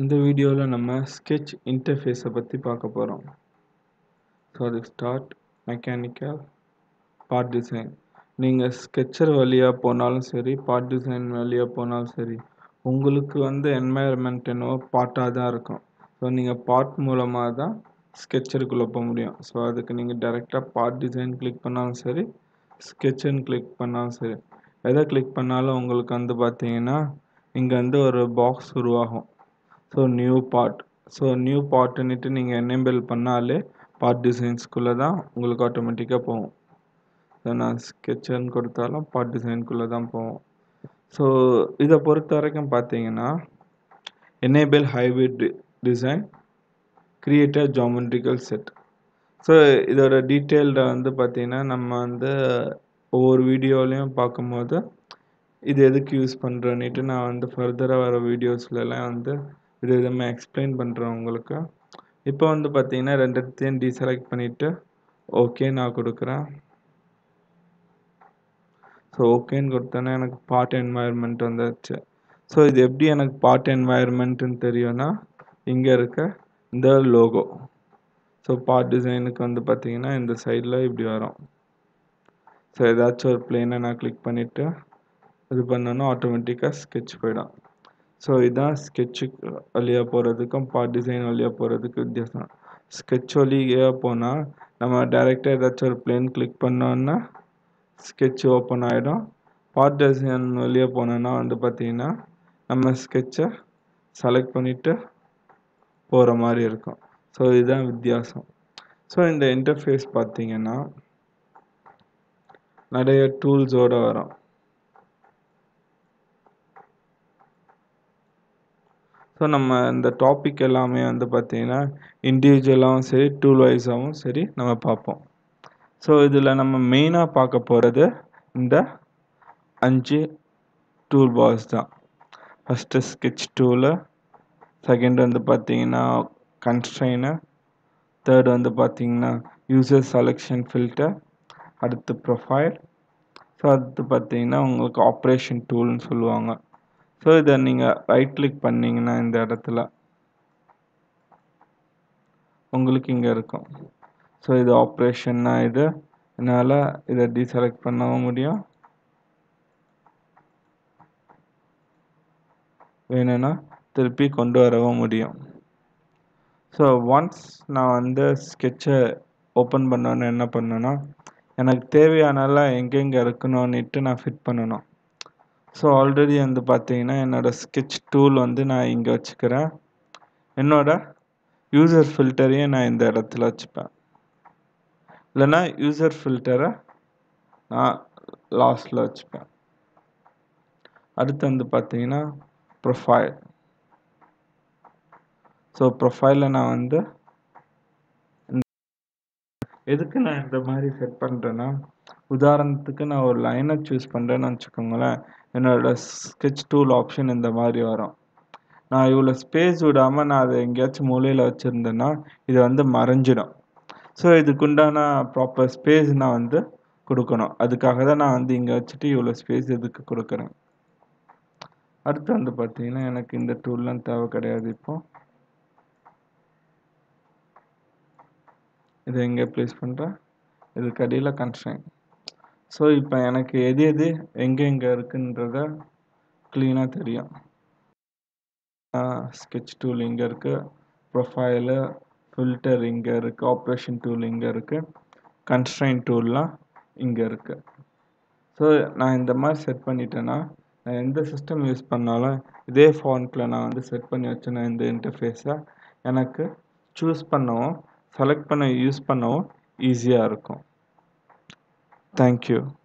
இந்த வீடியோவில் நம்ம ஸ்கெட்ச் இன்டர்ஃபேஸை பற்றி பார்க்க போகிறோம் ஸோ அது ஸ்டார்ட் மெக்கானிக்கல் பார்ட் டிசைன் நீங்கள் ஸ்கெட்சர் வழியாக போனாலும் சரி பார்ட் டிசைன் வழியாக போனாலும் சரி உங்களுக்கு வந்து என்வாயர்மெண்ட் என்னவோ பார்ட்டாக தான் இருக்கும். ஸோ நீங்கள் பார்ட் மூலமாக தான் ஸ்கெட்சருக்குள்ளே போக முடியும். ஸோ அதுக்கு நீங்கள் டைரெக்டாக பார்ட் டிசைன் கிளிக் பண்ணாலும் சரி ஸ்கெட்சுன்னு கிளிக் பண்ணாலும் சரி. எதை கிளிக் பண்ணாலும் உங்களுக்கு வந்து பார்த்தீங்கன்னா இங்கே வந்து ஒரு பாக்ஸ் உருவாகும். So new part so new பார்ட்டுன்னுட்டு நீங்கள் என்னேபிள் பண்ணாலே பார்ட் டிசைன்ஸ்குள்ளே தான் உங்களுக்கு ஆட்டோமேட்டிக்காக போகும். ஸோ நான் ஸ்கெட்சுன்னு கொடுத்தாலும் பார்ட் டிசைனுக்குள்ளே தான் போவோம் ஸோ இதை பொறுத்த வரைக்கும் பார்த்தீங்கன்னா enable hybrid design create geometrical set so இதோட டீட்டெயில்ட வந்து பார்த்தீங்கன்னா நம்ம வந்து ஒவ்வொரு வீடியோலையும் பார்க்கும்போது இது எதுக்கு யூஸ் பண்ணுறேன்னுட்டு நான் வந்து ஃபர்தராக வர வீடியோஸ்லலாம் வந்து இது எதுவுமே எக்ஸ்பிளைன் பண்ணுறேன் உங்களுக்கு. இப்போ வந்து பார்த்தீங்கன்னா ரெண்டுத்தையும் டீசெலக்ட் பண்ணிவிட்டு ஓகே நான் கொடுக்குறேன். ஸோ ஓகேன்னு கொடுத்தோன்னே எனக்கு பார்ட் என்வாயர்மெண்ட் வந்துடுச்சு ஸோ இது எப்படி எனக்கு பார்ட் என்வாயர்மெண்ட்டுன்னு தெரியும்னா இங்கே இருக்க இந்த லோகோ ஸோ பார்ட் டிசைனுக்கு வந்து பார்த்தீங்கன்னா இந்த சைடில் இப்படி வரும். ஸோ ஏதாச்சும் ஒரு பிளேனை நான் கிளிக் பண்ணிவிட்டு இது பண்ணோன்னா ஆட்டோமேட்டிக்காக ஸ்கெட்ச் போயிடும். ஸோ இதுதான் ஸ்கெட்சுக்கு வழியாக போகிறதுக்கும் பார்ட் டிசைன் வழியாக போகிறதுக்கு வித்தியாசம். ஸ்கெட்ச் வழியாக போனால் நம்ம டேரெக்டாக ஏதாச்சும் ஒரு பிளேன் கிளிக் பண்ணோன்னா ஸ்கெட்ச் ஓப்பன் ஆகிடும் பார்ட் டிசைன் வழியாக போனோன்னா வந்து பார்த்திங்கன்னா நம்ம ஸ்கெட்சை செலக்ட் பண்ணிவிட்டு போகிற மாதிரி இருக்கும். ஸோ இதுதான் வித்தியாசம். ஸோ இந்த இன்டர்ஃபேஸ் பார்த்தீங்கன்னா நிறைய டூல்ஸோடு வரும். ஸோ நம்ம இந்த டாபிக் எல்லாமே வந்து பார்த்திங்கன்னா இண்டிவிஜுவலாகவும் சரி டூல் வைஸாகவும் சரி நம்ம பார்ப்போம். ஸோ இதில் நம்ம மெயினாக பார்க்க போகிறது இந்த அஞ்சு டூல் பாக்ஸ் தான். ஃபஸ்ட்டு ஸ்கெட்ச் டூலு செகண்ட் வந்து பார்த்திங்கன்னா கன்ஸ்ட்ரெயினு தேர்ட் வந்து பார்த்திங்கன்னா யூசர் செலெக்ஷன் ஃபில்டர் அடுத்து ப்ரொஃபைல் ஸோ அடுத்து பார்த்தீங்கன்னா உங்களுக்கு ஆப்ரேஷன் டூல்னு சொல்லுவாங்க. ஸோ இதை நீங்கள் ரைட் கிளிக் பண்ணிங்கன்னா இந்த இடத்துல உங்களுக்கு இங்கே இருக்கும். ஸோ இது ஆப்ரேஷன்னா இது. என்னால் இதை டீசெலக்ட் பண்ணவும் முடியும். வேணும்னா திருப்பி கொண்டு வரவும் முடியும். ஸோ ஒன்ஸ் நான் வந்து ஸ்கெட்சை ஓப்பன் பண்ணோன்னு என்ன பண்ணேன்னா எனக்கு தேவையானலாம் எங்கெங்கே இருக்கணும்னுட்டு நான் ஃபிட் பண்ணணும். ஸோ ஆல்ரெடி வந்து பார்த்தீங்கன்னா என்னோடய ஸ்கெட்ச் டூல் வந்து நான் இங்கே வச்சுக்கிறேன். என்னோட யூசர் ஃபில்டரையும் நான் இந்த இடத்துல வச்சுப்பேன். இல்லைன்னா யூசர் ஃபில்டரை நான் லாஸ்டில் வச்சுப்பேன். அடுத்து வந்து பார்த்தீங்கன்னா ப்ரொஃபைல் ஸோ ப்ரொஃபைலில் நான் வந்து எதுக்கு நான் இந்த மாதிரி செட் பண்ணுறேன்னா உதாரணத்துக்கு நான் ஒரு லைனை சூஸ் பண்ணுறேன்னு வச்சுக்கோங்களேன். என்னோட ஸ்கெட்ச் டூல் ஆப்ஷன் இந்த மாதிரி வரும். நான் இவ்வளோ ஸ்பேஸ் விடாமல் நான் அதை எங்கேயாச்சும் மூலையில் வச்சுருந்தேன்னா இது வந்து மறைஞ்சிடும். ஸோ இதுக்குண்டான ப்ராப்பர் ஸ்பேஸ் நான் வந்து கொடுக்கணும். அதுக்காக தான் நான் வந்து இங்கே வச்சுட்டு இவ்வளோ ஸ்பேஸ் இதுக்கு கொடுக்குறேன். அடுத்து வந்து பார்த்தீங்கன்னா எனக்கு இந்த டூல்லாம் தேவை கிடையாது இப்போ. இதை எங்கே ப்ளேஸ் பண்ணுறேன் இதுக்கு அடியில் கன்ஸ்ட்ரெயின் ஸோ இப்போ எனக்கு எது எது எங்கே எங்கே இருக்குன்றத க்ளீனாக தெரியும். ஸ்கெட்ச் டூல் இங்கே இருக்குது ப்ரொஃபைலு ஃபில்டர் இங்கே இருக்குது ஆப்ரேஷன் டூல் இங்கே இருக்குது கன்ஸ்ட்ரைன் டூல்லாம் இங்கே இருக்குது ஸோ நான் இந்த மாதிரி செட் பண்ணிட்டேன்னா நான் எந்த சிஸ்டம் யூஸ் பண்ணாலும் இதே ஃபாண்ட்டில் நான் வந்து செட் பண்ணி வச்சேன்னா இந்த இன்டர்ஃபேஸை எனக்கு சூஸ் பண்ணவும் செலக்ட் பண்ண யூஸ் பண்ணவும் ஈஸியாக இருக்கும். Thank you.